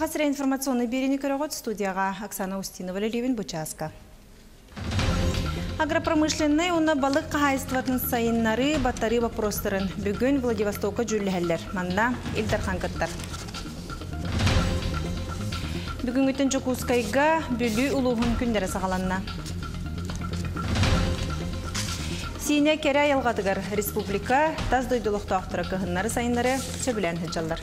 Тахасыра информационный берени көрөгөт студияға Оксана Устинова Левин Бучаска. Агропромышленный уна балық қағайыстыватын сайыннары баттары вопростарын бүгін Владивостокка жүлләлер. Манда Илдархан кыттар. Бүгін үтін Жокускайга бүлі улуғын күндері сағаланна. Сине кере айалғадығар республика таз дойдылықты ақтыры кығыннары сайынлары хыджалар.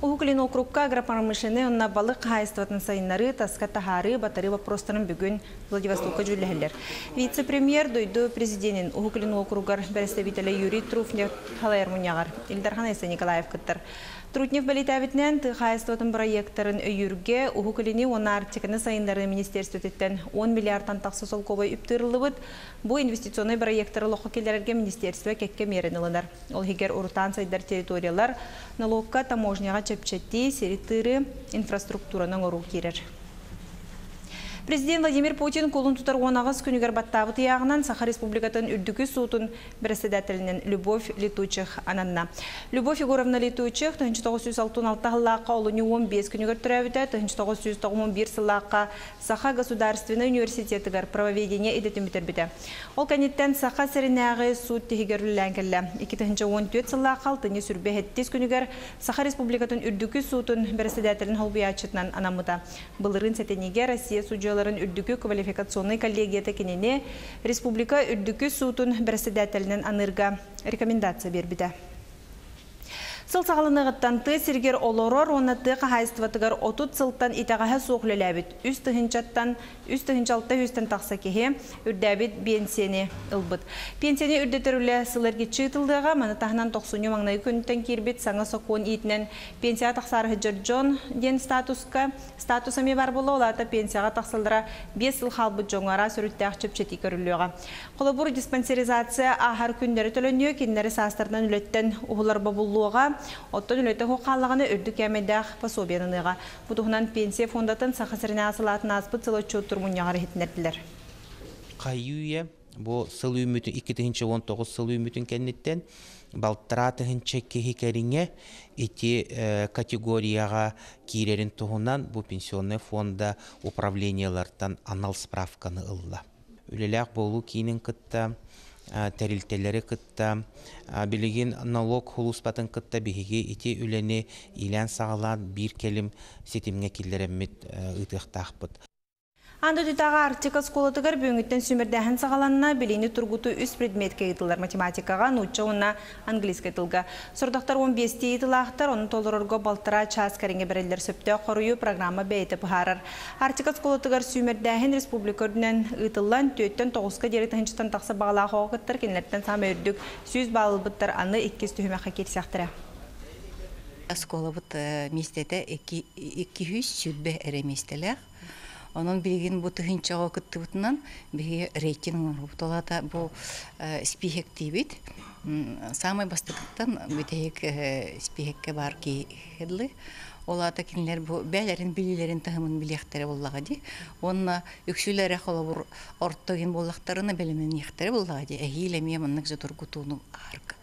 Ухуклин округка агропромышленный онна балық хайстватын сайыннары таска тахары батары вопростарын бүгін Владивостокка жүлләһелләр. Вице-премьер дойду президентин Ухуклин округар представителе Юрий Труфнев халайыр мунягар. Илдархан Айса Николаев кыттыр. Трутнев балитәбитнән тыхайстотын проекттарын өйүрге ухукулини оны артиканы сайындары министерствотеттен 10 миллиардтан тақсы сол кобой үптірілібіт. Бу инвестиционный проекттары лоқы келерерге министерство кекке меренілінар. Ол хегер уртан сайдар территориялар налогка таможняға чепчетти серитыры инфраструктураның ору керер. Президент Владимир Путин колун тутар онағыз күнігер баттабыты яғынан Саха Республикатын үрдігі суытын председателінен Любовь Летучих ананна. Любовь Егоровна Летучих 1966 ғыллаққа олыны 15 күнігер түрәбіті, 1991 сыллаққа Саха Государственный университетігер правоведение едетін. Ол кәнеттен Саха сәрінәғі суыт тегігерлілән кәлі. 2014 сыллаққа алтыны сүрбе хеттес күнігер Саха Республикатын Россия Судьяларын үрдүкү квалификационный коллегията кенене республика үрдүкү суутун председателинен анырга рекомендация бербиде. Сыл сағалынығыттан ты сергер олорор, оны ты қағайыстыватығар отут сылттан итағаға соғлеләбіт. Үст тұхынчаттан, үст тұхынчалта үстін тақса кеге үрдәбіт пенсияны ылбыт. Пенсияны үрдетірілі сылырге чыйтылдыға, маны тағынан 90 маңнай күнттен кербет саңа соқуын итінен пенсия тақсары хыджыр Джон ден статуска, статусами бар болу олата пенсияға тақсылдыра 5 сыл халбыт жоңара сүрітті ақчып чети көріліға. Қолыбыр диспансеризация ахар күндері төлөнüyor, кендері састырдан үлеттен ұғылар бабулуға Оттон үлөйті хоққалығыны үрді кәмедәқ пособияныныға. Бұтығынан пенсия фондатын сақасырына асылатын аспыт сылы чөттір мұнияғары хетінерділер. Қайуе, бұл сыл үмітін, 2019 сыл үмітін кәнеттен, балтыра тыхынча кехи кәріңе эти категорияға кирерин туһунан бу пенсионный фонда управлениялардан анал справканы ылла. Үлеләк болу кейнин кытта тәрилтелері кытта билигин налог хулуспатын кытта биһиги ити үлени илән сағалан бир келим сетимге киллереммит ытыхтахпыт Анда дүтаға артика сколатыгар бүйінгіттен сүмірдәхін сағаланна білейні тұргуту үс предметке етілер математикаға, нуча онна английская тылға. Сұрдақтар 15-те етілақтар, оны толырырға балтыра час кәрінге бірелдер сөпті қорую программа бәйті бұхарар. Артика сколатыгар сүмірдәхін республика үрдінен ұйтылан төттен 9-қа дері тәхіншістан тақса бағалағы оғыттар, кенлерттен самы үрдік сүйіз балыбыттар аны 2 түйімеқа керсяқтыра. Скола бұт местеті 200 сүрбе әрі местелер. Онон билигин бу тыгынчаго кыттыбытынан биги рейтинг буталата бу спихек тибит. Самый бастыктан бүтек спихекке бар ки хедлы. Олата кинлер бу бәләрен билилерин тахымын билехтере буллага ди. Онна үксүләре холобур орттогин буллактарына белемен ихтере буллага ди. Эхиле ми маннык жотургутуну арка.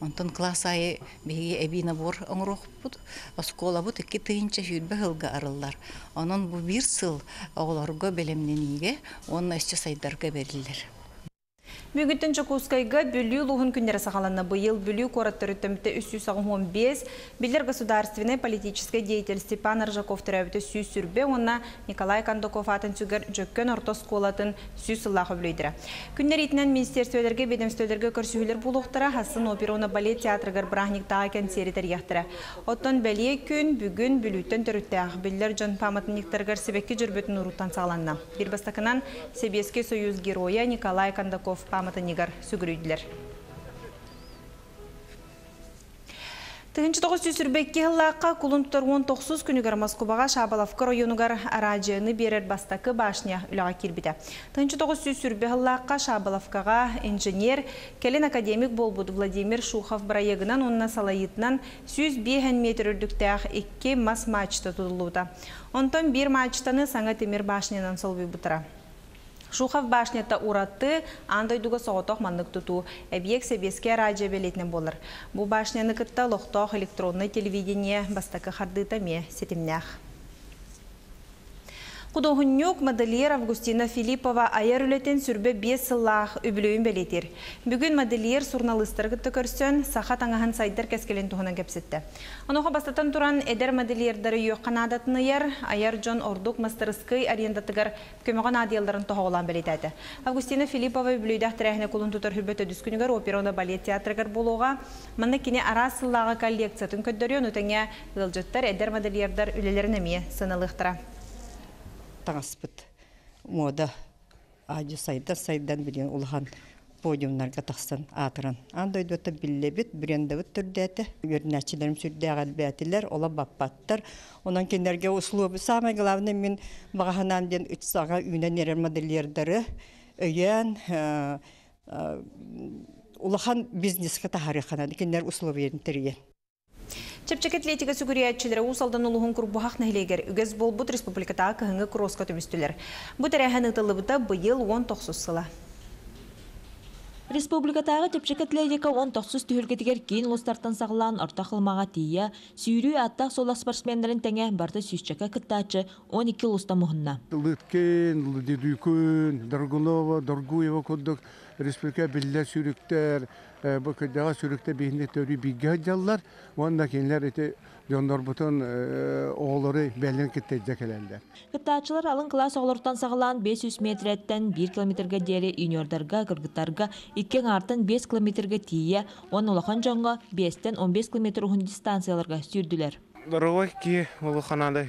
Онтон класс айы биги эби набор оңрохпут. Оскола бу тикки тыйынча хүлбе хылга арыллар. Онон бу бир сыл оголорго белемнениге, онна эсче сайдарга берилер. Бүгіттен Чокускайга бүлі луғын күндері сағаланна бұйыл бүлі қораттыр үттімті 315 білер государственной политической деятель Степан Аржаков түрәбіті сүй сүрбе, онна Николай Кандоков атын сүгір жөккен ортос қолатын сүй сыллағы бүлейдірі. Күндер етінен министерствелерге, бедемстелерге көрсүйілер бұлуқтыра, хасын оперона балет театрығыр брахниктаға кәнсеритер яқтыры. Оттон бәлие күн бүгін бүліттен түріттәғ білер жон паматын никтарғыр себекке жүрбетін ұруттан сағаланна. Bir бастақынан Себеске союз героя Николай Кандаков паматы негар сүгірүйділер. Тыгынчы тоғыз сүрбекке хыллаққа кулунтар 19 күнігер Москваға Шабалавка районугар аражыны берер бастакы башня үліға кербіді. Тыгынчы тоғыз сүрбе хыллаққа Шабалавкаға инженер, келен академик болбуды Владимир Шухов барайығынан онына салайытынан 105 метр үрдіктәқ 2 мас мачта тұдылуда. Онтон бір мачтаны саңа темір башнянан солбей бұтыра. Шухав башнята уратты, андайдуга соғытоқ маннык туту, әбиек себеске радио белетінен болыр. Бу башняны кытта лоқтоқ электронный телевидение бастакы хардытаме сетимнях. Кудоғыннюк модельер Августина Филиппова аяр үлетен сүрбе 5 сыллақ үбілуін белетер. Бүгін модельер сурналыстырғы көрсен саха таңахан сайдар кәскелен туғынан кепсетті. Оноға бастатан туран эдер модельердары үйек қанадатын аяр, аяр Джон Ордук мастырыскай арендатыгар көміған адияларын тоғылан белетәді. Августина Филиппова үбілуйдақ тірәхіне құлын тұтар хүрбеті дүскінігер оперона балет театрыгар болуға, мұны кене ара сыллағы коллекциятын көддөрен өтіңе ғылжыттар эдер модельердар үлелерін әме сынылықтыра. Таңаспыт мода ажы сайдан сайдан билен улахан подиумнарга тахсан атыран андай дота биллебит брендебит түрдәте görнәчиләрем сүрдәгәл бәтиләр ола баппаттар. Онан кенәргә услубы самое главное мен багаһанан ден үч сага үнә нерер модельләрдәре өян улахан бизнеска тахарихана кенәр условиен тирген Чепчек атлетика сүгүриятчилер усалдан улуһун курбухак нәһилегер үгез болбут республикатағы кыһыңы кросска төмүстүлер. Бу тәрәһән ытылыбыта быйыл 19 сыла. Республикатағы тепчек атлетика 19 түһүлгетигер кейін лустартан сағылан орта қылмаға тия, сүйрүү аттақ сола спортсмендерин тәңе барты сүйсчака кыттачы 12 луста мұхынна. Лыткин, Лыдидуйкун, Доргунова, Доргуева коддук республика биллер сүрүктер, бу сүрүктер бихинде төрү бигге жаллар, онда кинлер эти жондор бутун оолору белен киттеже келелдер. Кыттачылар алын класс оғылыртан сағылан 500 метреттен 1 километрге дері юниордарға, кыргыттарға, иккен артын 5 километрге тие, он улахан жоңға 5-тен 15 километр ұхын дистанцияларға сүрділер. Дорога ки ханада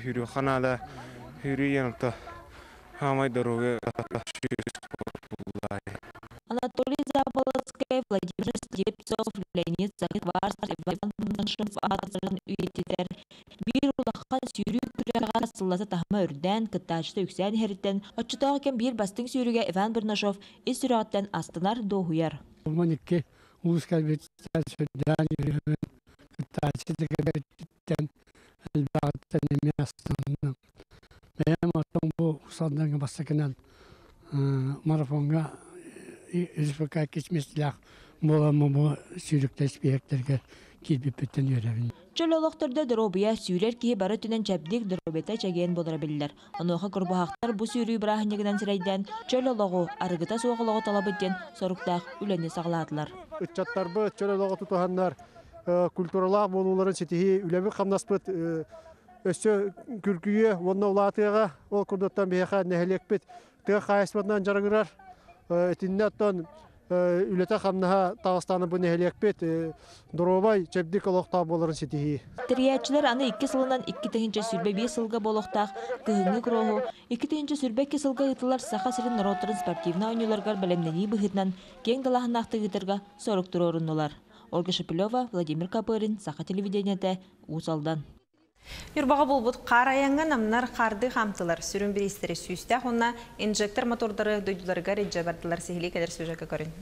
хамай дорога Анатолий Заболоцкий, Владимир Степцов, Леонид Закварсар, Иван Нашев атынан үйететер. Бир улахан сүйрүү күрәға сылласы тахма үрдән, кыттачты үксән отчытағы бастың сүйрүүгә Иван Бірнашов сүрәттен астынар доғуяр. Улманикке улус кәлбеттен сөйдән йөрүн, кытачы дегебеттен әлбәттен эме астынан. Мен отон бу усалдан басакынан марафонга республика кесместілақ боламы бу сүйріктес бейектерге килбиппеттен үйрәбин. Чөлөлөктөрдө дробия сүйрер кии бары түнен чәбдик дробета чәген болара билдер. Онуха курбахактар бу сүйрүү брахынегинен сирайдан чөлөлөгу арыгыта соголого талабыттен соруктак үлөне саглаатылар. Үтчаттарбы чөлөлөгө тутуханнар культуралаах болууларын сетихи үләби камнаспыт өссө күркүйе онна улаатыга ол курдаттан бияха нехелекпит тыга хайспатнан жарыгырар Этиннеттон үлете хамнаха Тағыстаны бұны әлекпет Доробай чәбдік олоқта боларын сетихи. Триячилер аны 2 сылынан 2 тегинче сүрбе 5 сылга болохтақ кыһыңы кроху 2 тегинче сүрбе 2 сылга ытылар саха сирин роторын спортивна ойнуларга белемнени быһытнан кең сорук туроруннулар. Ольга Шепелева, Владимир Капырин, Саха телевидениете, Усалдан. Юрбаға болбут қар аяңған амнар қарды қамтылар. Сүрін бір істері сүйісті, онна инжектор мотордары дөйділерге реджа бардылар сехілі кәдір сөжекі көрін.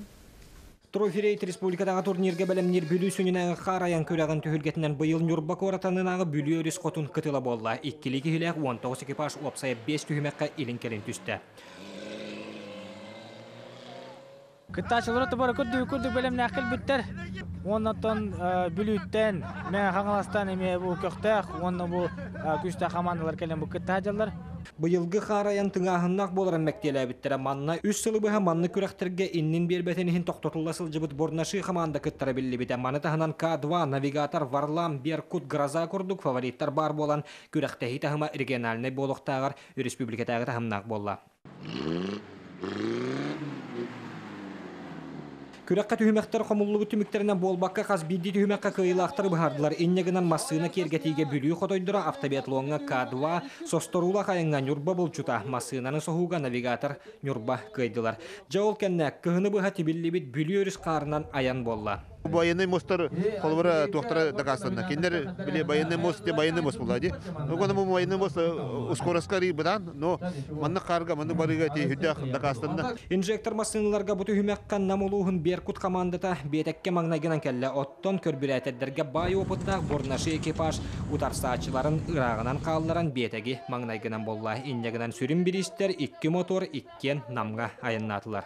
Трофирейт республикадағы турнирге бәлемнер бүлі сүнінәңі қараян көрәғін түхілгетінен бұйыл Нюрба коратанынағы бүлі өріс қотын қытыла болла. Иккілігі хіләқ 19 экипаж опсая 5 түхімәққа илін келін түсті. Кыттачылары тубары күрдү күрдү белем нәкил биттер. Оннан бүлүттен мен хаңаластан эме бу көктәх, онны бу күчтә командалар келен бу кыттачылар. Быйылгы хараян тыңаһыннак боларын мәктелә биттер манна үс сылы быһа манны күрәхтергә иннин бербетенин токтотулла сылжыбыт борнашы команда кыттара билли бите маны таһанан К2 навигатор Варлам Беркут Гроза курдук фавориттар бар болан күрәхтәһи таһыма региональный болохтагар республикадагы таһымнак болла. Күрәккә түһүмәктәр хомуллугу түмүктеринен болбакка хас бидди түһүмәккә кыйлактар баһардылар. Иннегенен массына кергетиге бүлүү хотойдура автобиатлонга К2 состорула кайынга нюрба болчута массынаны сохуга навигатор нюрба кыйдылар. Жаул кенне кыһыны быха тибиллибит бүлүү өрүс каарынан аян болла. Военный мостар холбара туохтара дакастанна. Киндер биле военный мост те военный мост булади. Ну коно му военный мост ускороскари бадан, но манна карга манна барыга те хүдах дакастанна. Инжектор машиналарга буту хүмәккан намулуһун Беркут командата бетекке маңнайгынан кәлле оттон көрбүрәтәддәргә бай опытта борнашы экипаж утарсаачыларын ырагынан калларан бетеги маңнайгынан болла. Иннегенен сүрүн биристер икки мотор иккен намга аяннатылар.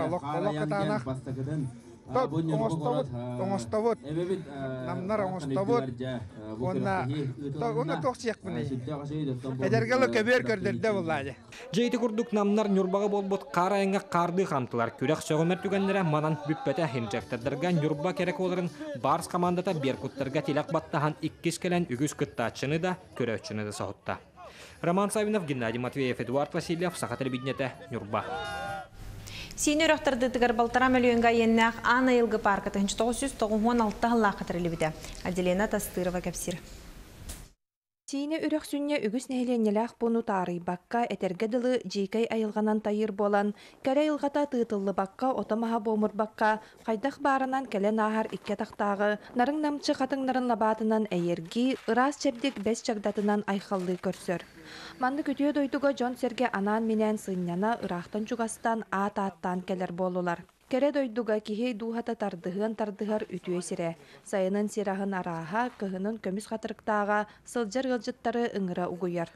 олох олох кытаанах тот оңостовут оңостовут намнар оңостовут онна онна тохсиякпыны эдергело кебер көрдөрдө буллаажы Жейти курдук намнар нюрбага болбут карайыңа карды хамтылар. Күрәк сөгөмөр түгенләре манан бүппәтә инжекторларга нюрба керек оларын барс командата беркуттарга тилак баттахан иккис келен үгүс кыттаачыны да көрөчүнү да сохутта. Роман Савинов, Геннадий Матвеев, Эдуард Васильев, Сахатыр Биднете, Нюрба. Синер охтарды тыгар балтара миллионга еннах ана елгы парка тынч 996 халла катырылы биде. Аделена Тастырова кепсир. Сине үрөх сүнне үгіс нәйленнеләх бұны тарый бакка әтерге дылы жейкай айылғанан тайыр болан, кәрі айылғата тыытылы бакка отамаха бомыр бакка, қайдақ барынан кәлен ағар икке тақтағы, нарын намчы қатыңнарын лабатынан әйерги, ырас чәбдік бәс чагдатынан айхаллы көрсөр. Манны күтіе дойдуға Джон Серге анан менен сыйняна ырақтан чугастан аат-аттан келер болулар. Кере дойдуга кихи дуhata тардыһын тардыһар үтүе сире. Сайынын сираһын арааха, кыһынын көмүс хатырыктаага сылжар гылжыттары ыңыра угуяр.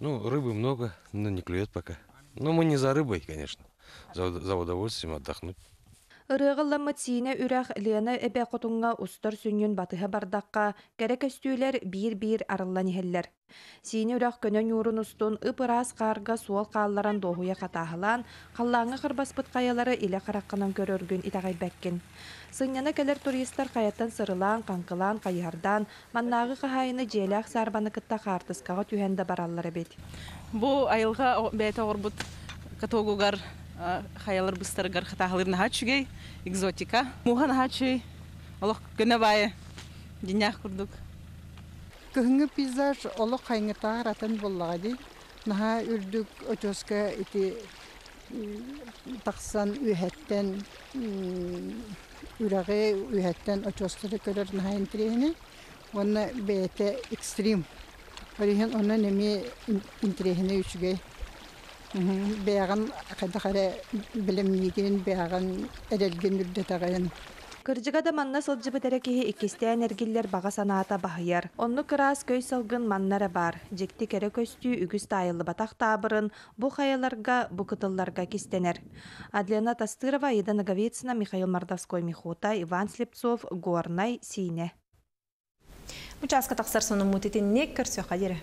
Ну, рыбы много, но не клюет пока. Но мы не за рыбой, конечно. За, за удовольствием отдохнуть. Ырыгылламыт сине үрэх Лена эбе котунга устар сүннүн батыһа бардакка кере көстүүлер биир-биир арыллан иһеллер. Сине үрэх көнөн юрун устун ыпырас карга суол каалларан доһуя катаһылан, халлаңы кырбаспыт каялары иле караккынан көрөргүн итагайбеккин. Сыняна келер туристар каяттан сырылан, канкылан, кайардан, маннагы кахайны желях сарбаны кытта картыскага түһенде бараллар бит. Бу айылга бәйте орбут катогугар хаялар быстаргар хатахалырна хачугей экзотика. Мухан хачуй олох гына бае динях курдук. Кыһыңы пейзаж оло хайңытаар атын боллагади. Наха үрдүк отоска ити тақсан үһәттен үрәге үһәттен отостары көрөр наха интрехини. Онна бете экстрим. Орихен онна неме интрехини үчүгей. Бәган кайдахара билемнигин бәган эделген үрдәтәгән. Кыржыгада манна сылжыбы иккистән эргиллер бага санаата баһыяр. Онну кырас көй салгын маннара бар. Жекти кере көстүү үгүс тайылы батак табырын бу хаяларга, бу кытылларга кистенер. Адлена Тастырова, Ида Наговицына, Михаил Мордовской, Михута, Иван Слепцов, Горнай, Сине. Участка тақсар соны мутитин не көрсө қадері.